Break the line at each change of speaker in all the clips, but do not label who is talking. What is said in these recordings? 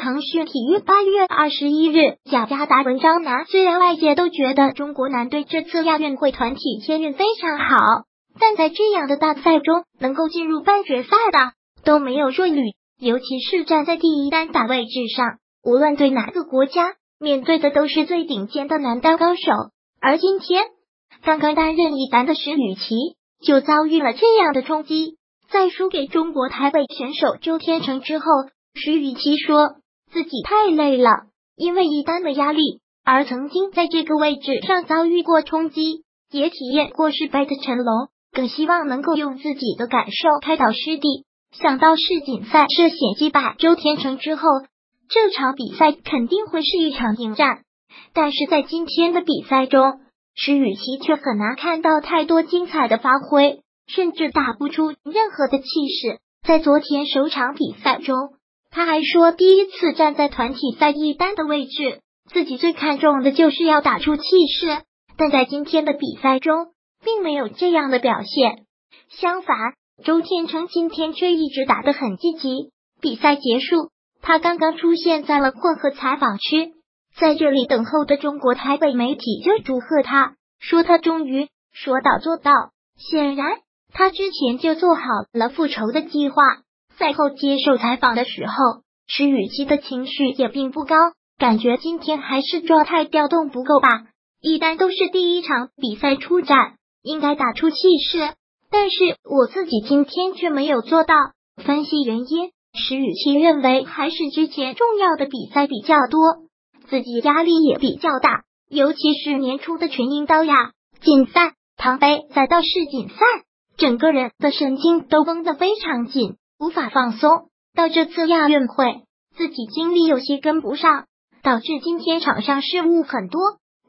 腾讯体育八月二十一日贾加达文章拿，虽然外界都觉得中国男队这次亚运会团体签运非常好，但在这样的大赛中能够进入半决赛的都没有弱旅，尤其是站在第一单打位置上，无论对哪个国家，面对的都是最顶尖的男单高手。而今天刚刚担任一单的石宇奇就遭遇了这样的冲击，在输给中国台北选手周天成之后，石宇奇说。自己太累了，因为一单的压力，而曾经在这个位置上遭遇过冲击，也体验过失败的陈龙，更希望能够用自己的感受开导师弟。想到世锦赛涉险击败周天成之后，这场比赛肯定会是一场硬战。但是在今天的比赛中，石宇奇却很难看到太多精彩的发挥，甚至打不出任何的气势。在昨天首场比赛中。他还说，第一次站在团体赛一单的位置，自己最看重的就是要打出气势。但在今天的比赛中，并没有这样的表现。相反，周天成今天却一直打得很积极。比赛结束，他刚刚出现在了混合采访区，在这里等候的中国台北媒体就祝贺他，说他终于说到做到。显然，他之前就做好了复仇的计划。赛后接受采访的时候，石宇奇的情绪也并不高，感觉今天还是状态调动不够吧。一般都是第一场比赛出战，应该打出气势，但是我自己今天却没有做到。分析原因，石宇奇认为还是之前重要的比赛比较多，自己压力也比较大，尤其是年初的全英刀亚锦赛、唐杯，再到世锦赛，整个人的神经都绷得非常紧。无法放松，到这次亚运会，自己精力有些跟不上，导致今天场上失误很多，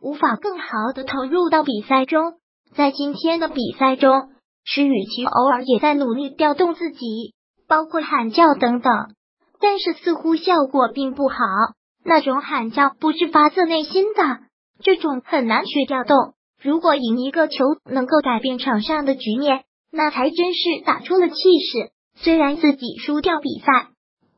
无法更好的投入到比赛中。在今天的比赛中，石宇奇偶尔也在努力调动自己，包括喊叫等等，但是似乎效果并不好。那种喊叫不是发自内心的，这种很难去调动。如果赢一个球能够改变场上的局面，那才真是打出了气势。虽然自己输掉比赛，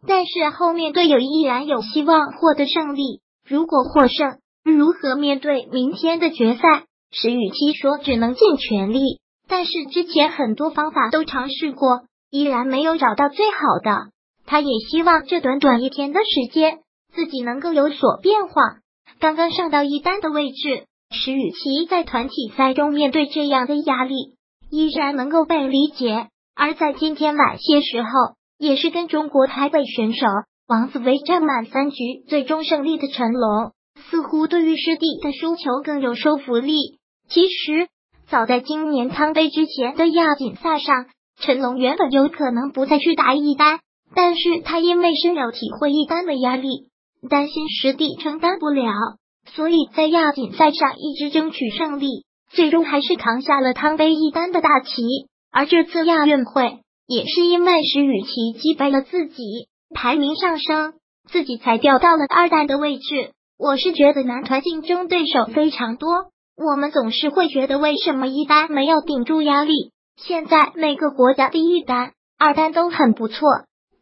但是后面队友依然有希望获得胜利。如果获胜，如何面对明天的决赛？石宇七说：“只能尽全力。”但是之前很多方法都尝试过，依然没有找到最好的。他也希望这短短一天的时间，自己能够有所变化。刚刚上到一单的位置，石宇奇在团体赛中面对这样的压力，依然能够被理解。而在今天晚些时候，也是跟中国台北选手王子维战满三局，最终胜利的陈龙，似乎对于师弟的输球更有说服力。其实，早在今年汤杯之前的亚锦赛上，陈龙原本有可能不再去打一单，但是他因为深有体会一单的压力，担心师弟承担不了，所以在亚锦赛上一直争取胜利，最终还是扛下了汤杯一单的大旗。而这次亚运会也是因为石宇奇击败了自己，排名上升，自己才掉到了二单的位置。我是觉得男团竞争对手非常多，我们总是会觉得为什么一单没有顶住压力。现在每个国家第一单、二单都很不错，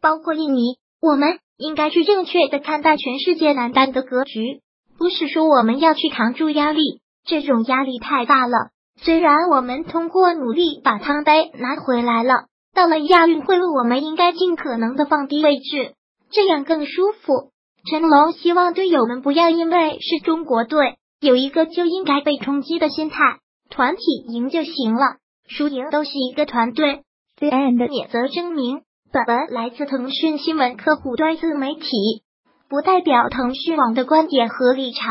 包括印尼。我们应该去正确的看待全世界男单的格局，不是说我们要去扛住压力，这种压力太大了。虽然我们通过努力把汤杯拿回来了，到了亚运会，我们应该尽可能的放低位置，这样更舒服。陈龙希望队友们不要因为是中国队，有一个就应该被冲击的心态，团体赢就行了，输赢都是一个团队。The end。免责声明：本文来自腾讯新闻客户端自媒体，不代表腾讯网的观点和立场。